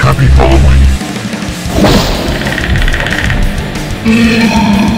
Happy Halloween!